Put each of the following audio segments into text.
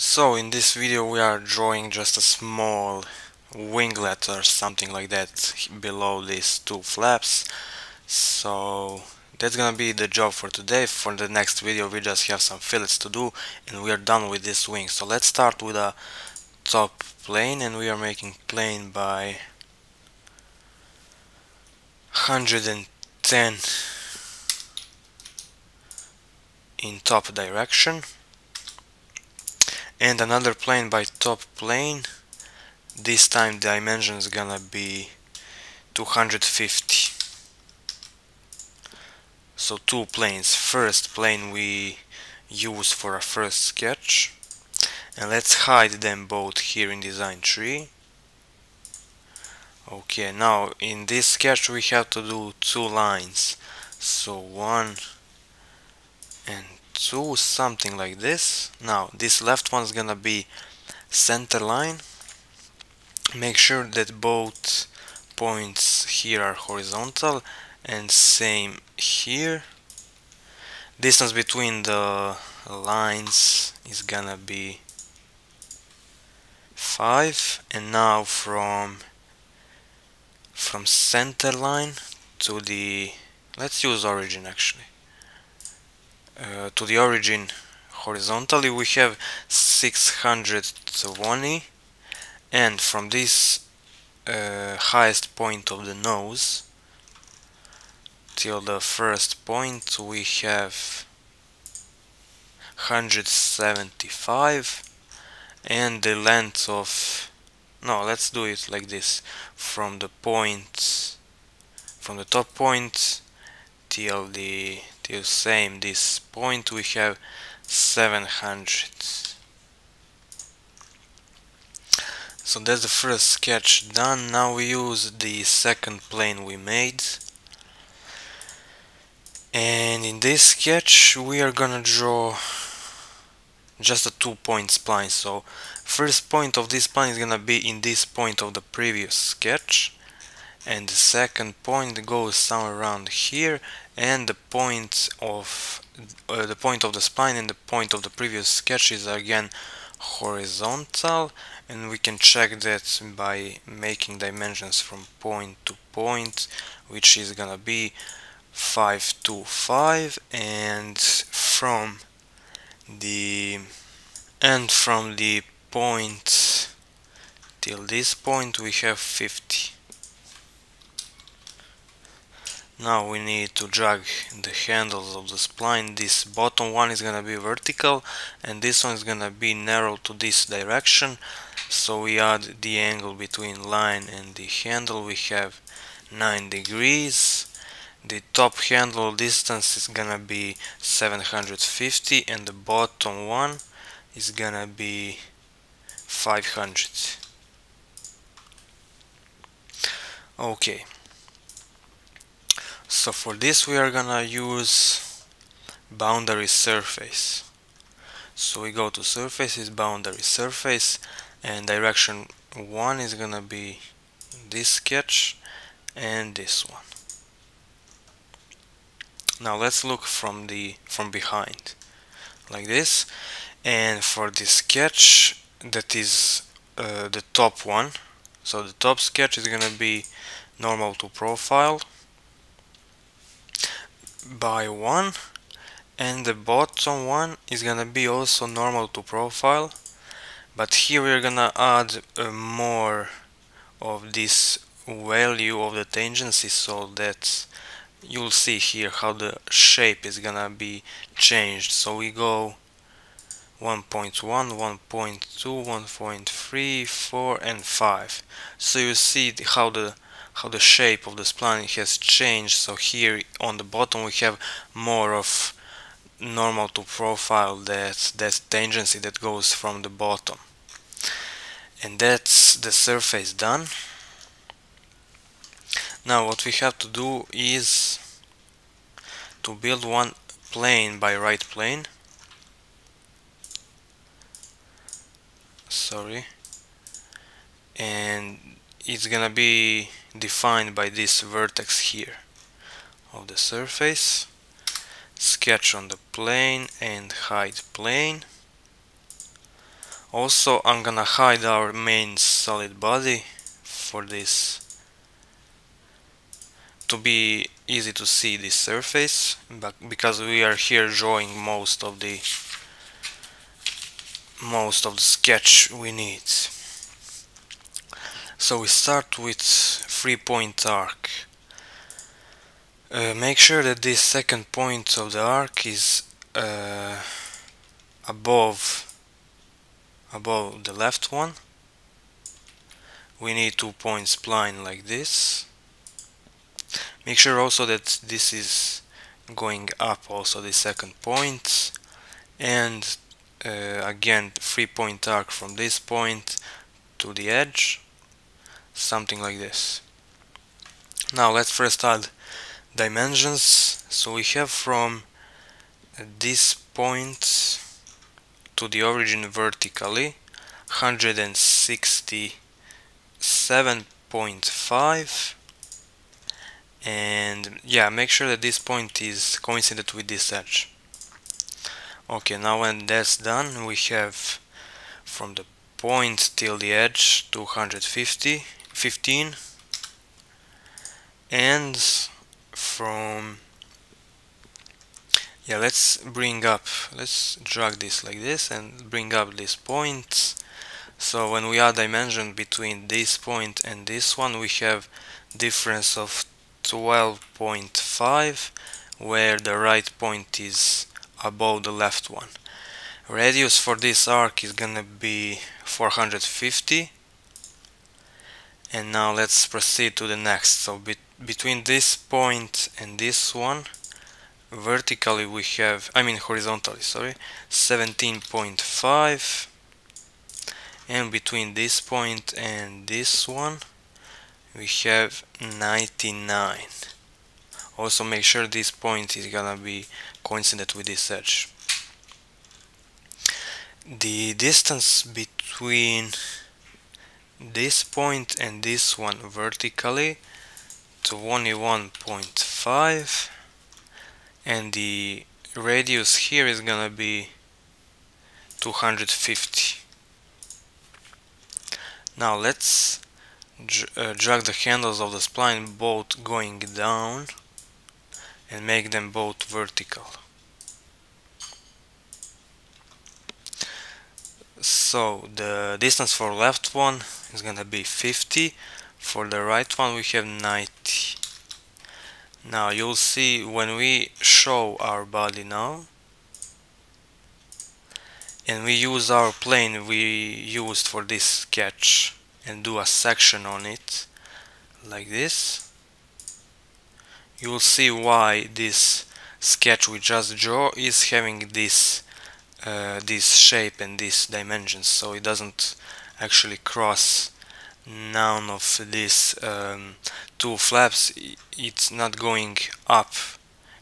So in this video we are drawing just a small winglet or something like that below these two flaps. So that's gonna be the job for today. For the next video we just have some fillets to do and we are done with this wing. So let's start with a top plane and we are making plane by 110 in top direction and another plane by top plane. This time dimension is gonna be 250 so two planes. First plane we use for a first sketch. And let's hide them both here in design tree. Okay now in this sketch we have to do two lines. So one and two something like this. Now this left one is gonna be center line. Make sure that both points here are horizontal and same here. Distance between the lines is gonna be 5 and now from from center line to the let's use origin actually uh, to the origin horizontally we have 620 and from this uh, highest point of the nose till the first point we have 175 and the length of no let's do it like this from the point from the top point till the till same this point we have 700 so that's the first sketch done. Now we use the second plane we made. And in this sketch we are gonna draw just a two point spline. So first point of this spline is gonna be in this point of the previous sketch and the second point goes somewhere around here and the point of uh, the point of the spline and the point of the previous sketch is again horizontal and we can check that by making dimensions from point to point which is gonna be 5 to 5 and from the and from the point till this point we have 50 now we need to drag the handles of the spline. This bottom one is gonna be vertical and this one is gonna be narrow to this direction. So we add the angle between line and the handle. We have 9 degrees. The top handle distance is gonna be 750 and the bottom one is gonna be 500 okay so for this we are gonna use boundary surface. So we go to surfaces boundary surface and direction 1 is gonna be this sketch and this one. Now let's look from the from behind like this. And for the sketch that is uh, the top one so the top sketch is gonna be normal to profile by one and the bottom one is gonna be also normal to profile but here we're gonna add uh, more of this value of the tangency so that you'll see here how the shape is gonna be changed. So we go 1.1 1.2 1.3 4 and 5 so you see how the how the shape of the spline has changed. So here on the bottom we have more of normal to profile that that tangency that goes from the bottom. And that's the surface done. Now what we have to do is to build one plane by right plane. Sorry. And it's gonna be defined by this vertex here of the surface. Sketch on the plane and hide plane. Also I'm gonna hide our main solid body for this to be easy to see this surface but because we are here drawing most of the most of the sketch we need so we start with three point arc. Uh, make sure that this second point of the arc is uh, above above the left one. We need two points spline like this. Make sure also that this is going up also the second point. And uh, again three point arc from this point to the edge something like this. Now let's first add dimensions. So we have from this point to the origin vertically 167.5 and yeah make sure that this point is coincident with this edge. Okay now when that's done we have from the point till the edge 250 15 and from yeah let's bring up let's drag this like this and bring up this point so when we add dimension between this point and this one we have difference of 12.5 where the right point is above the left one. Radius for this arc is gonna be 450 and now let's proceed to the next. So be between this point and this one vertically we have I mean horizontally sorry 17.5 and between this point and this one we have 99 also make sure this point is gonna be coincident with this edge. The distance between this point and this one vertically to 21.5 and the radius here is gonna be 250 now let's uh, drag the handles of the spline both going down and make them both vertical. So the distance for left one is gonna be 50 for the right one we have 90 now you'll see when we show our body now and we use our plane we used for this sketch and do a section on it like this. You will see why this sketch we just draw is having this uh, this shape and these dimensions so it doesn't actually cross none of these um, two flaps it's not going up.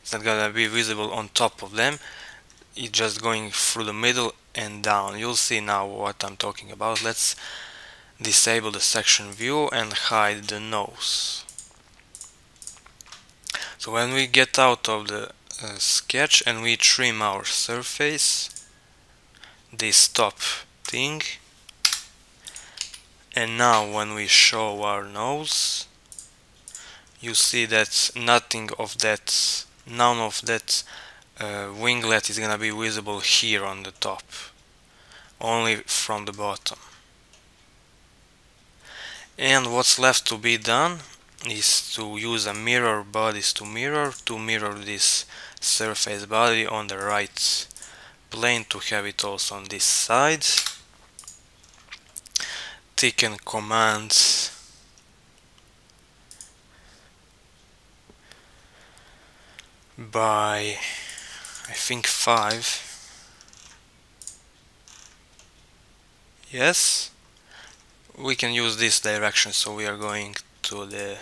It's not gonna be visible on top of them. It's just going through the middle and down. You'll see now what I'm talking about. Let's disable the section view and hide the nose. So when we get out of the uh, sketch and we trim our surface this top thing and now when we show our nose you see that nothing of that none of that uh, winglet is gonna be visible here on the top. Only from the bottom. And what's left to be done is to use a mirror bodies to mirror to mirror this surface body on the right plane to have it also on this side thicken commands. By I think 5 yes. We can use this direction so we are going to the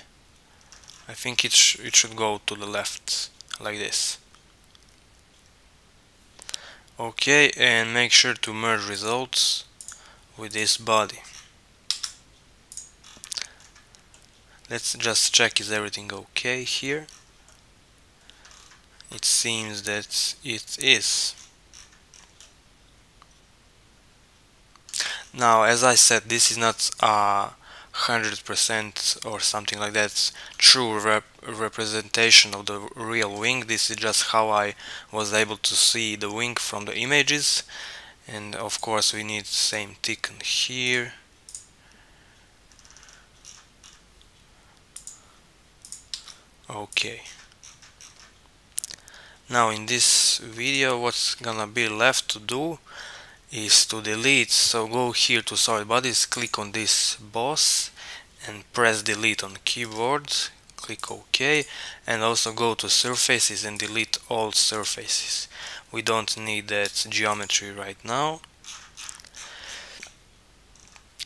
I think it, sh it should go to the left like this. Okay and make sure to merge results with this body let's just check is everything okay here? It seems that it is. Now as I said this is not a hundred percent or something like that true rep representation of the real wing. This is just how I was able to see the wing from the images. And of course we need the same thicken here okay. Now in this video what's gonna be left to do is to delete. So go here to solid bodies click on this boss and press delete on keyboard click OK. And also go to surfaces and delete all surfaces. We don't need that geometry right now.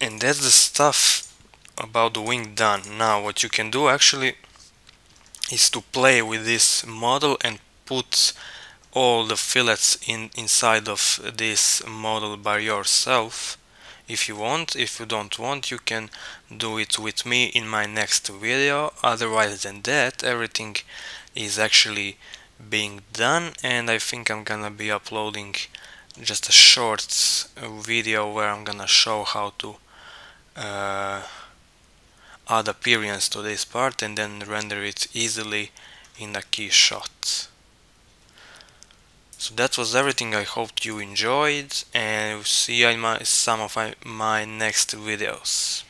And that's the stuff about the wing done. Now what you can do actually is to play with this model and put all the fillets in inside of this model by yourself. If you want if you don't want you can do it with me in my next video. Otherwise than that everything is actually being done and I think I'm gonna be uploading just a short video where I'm gonna show how to uh, add appearance to this part and then render it easily in the KeyShot. So that was everything I hope you enjoyed and see you in my, some of my, my next videos.